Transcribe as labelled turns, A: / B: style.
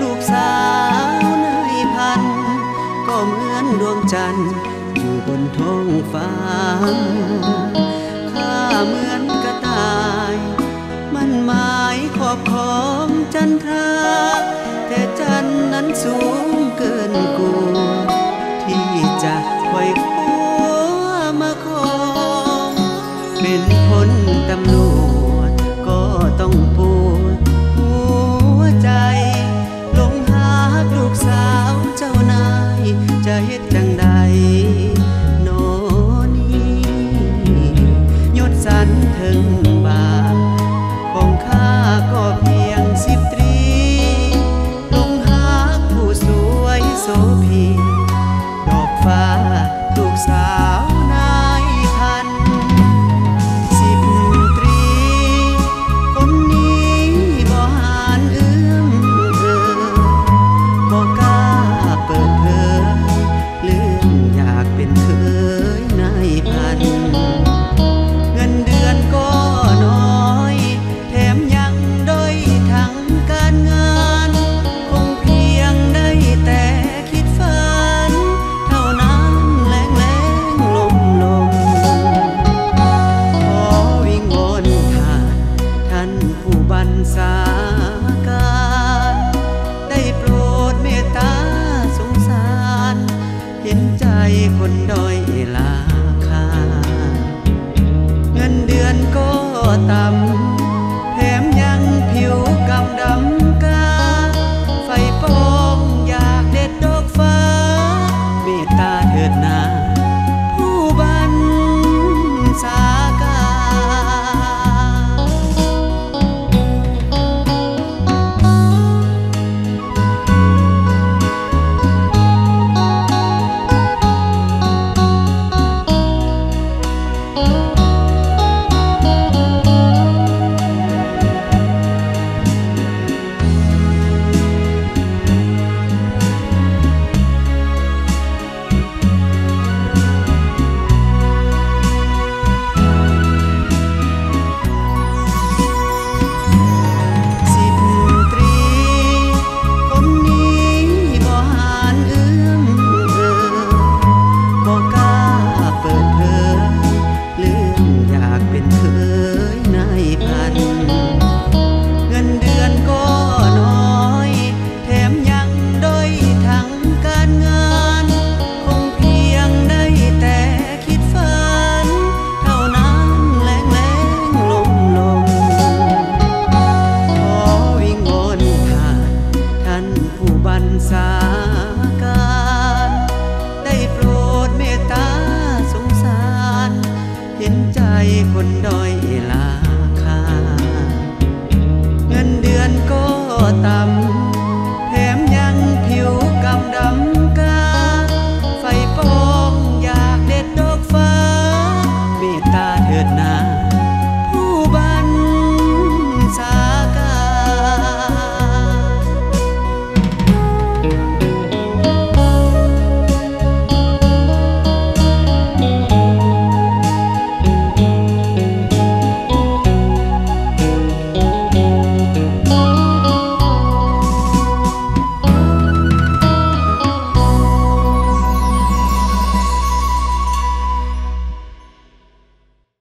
A: ลูกสาวนายพัน ก็เหมือนดวงจันทร์อยู่บนท้องฟ้า ข้าเหมือนกระต่าย มันหมายขอบของจันทรา รรษาการได้โปรดเมตตาสงสาร เห็นใจคนดอ I'm.